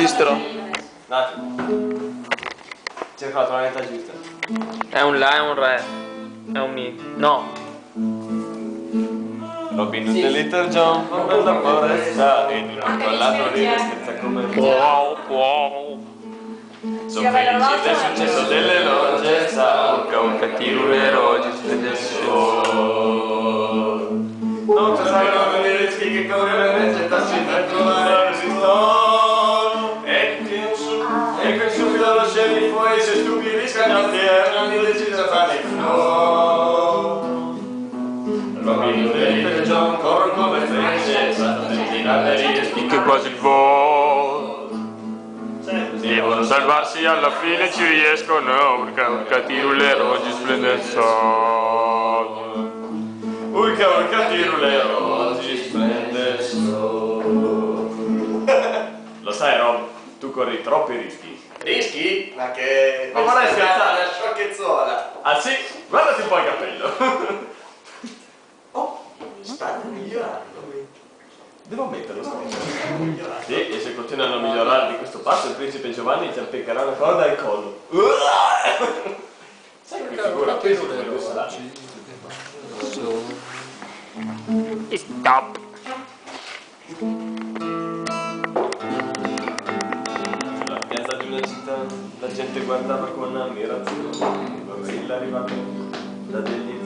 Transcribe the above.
registro. Un attimo. Cerco la tonalità giusta. È un La, è un Re. È un Mi. No. Robin Hood e Little John vanno alla foresta e di un ballato ride scherza come Wow, wow. Sono felici del successo delle logge Sa urca urca tiro le rogge Splende il sole Non ci saranno i rischi che corre le gettarsi per trovare E qui subito lo sceriffo e i suoi stupidi scagnati Erano indecisi a fare il flow Robin Hood e Little John corrono come frecce Saltano di gallerie spicca quasi il volo Devono salvarsi alla fine ci riescono Urca urca tiro le roggi splende il sole Urca urca tiro le roggi splende il sole Lo sai Rob, tu corri troppi rischi Rischi? Ma che... Ma vorrei scherzare. Una sciocchezzola. Ah sì? Guardati un po' il cappello Oh, stanno migliorando. Devo ammetterlo Sì, e se continuano a migliorare di questo passo il principe Giovanni ci appiccherà una corda al collo Sai che figura pensi come due salami? Stop. Una città la gente guardava con ammirazione il gorilla arrivato da degli